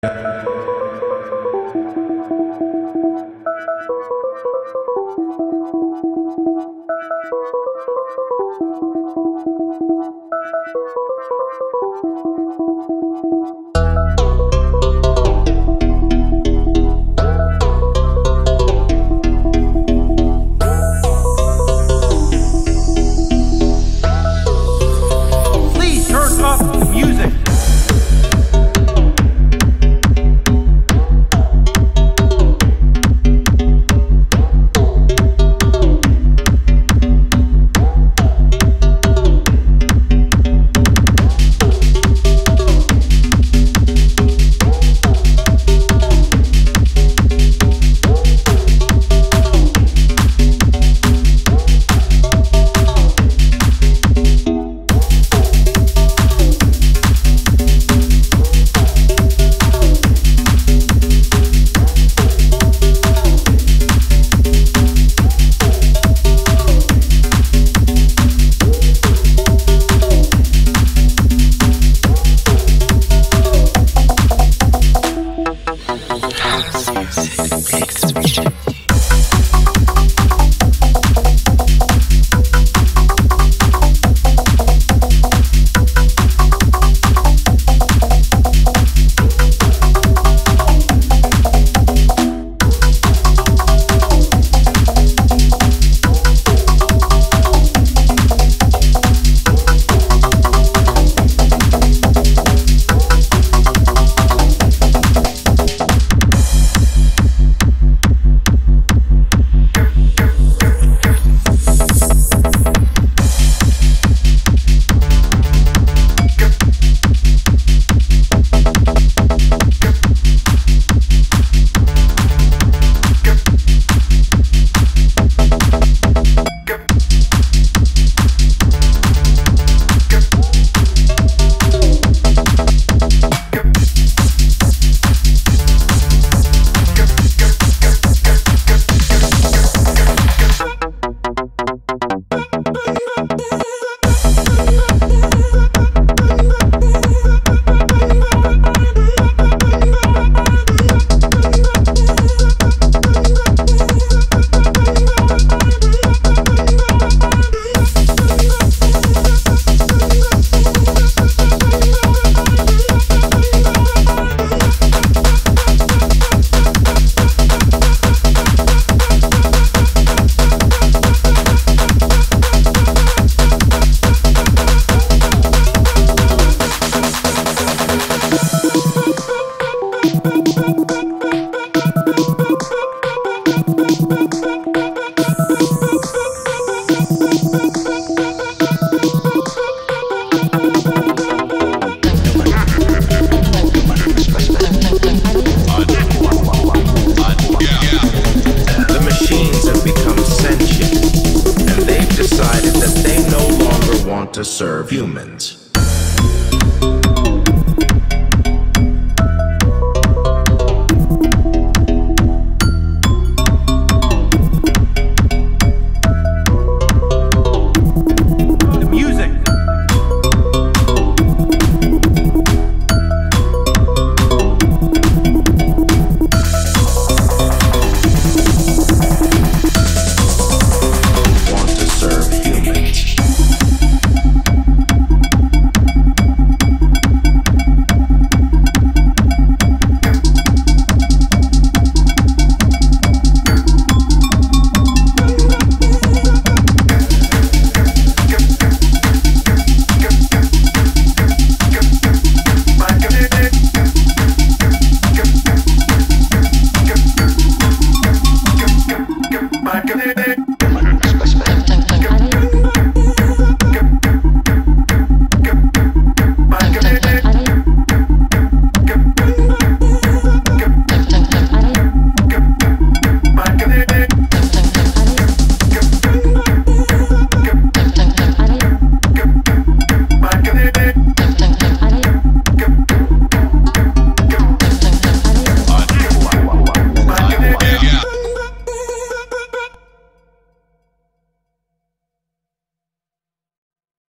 The want to serve humans.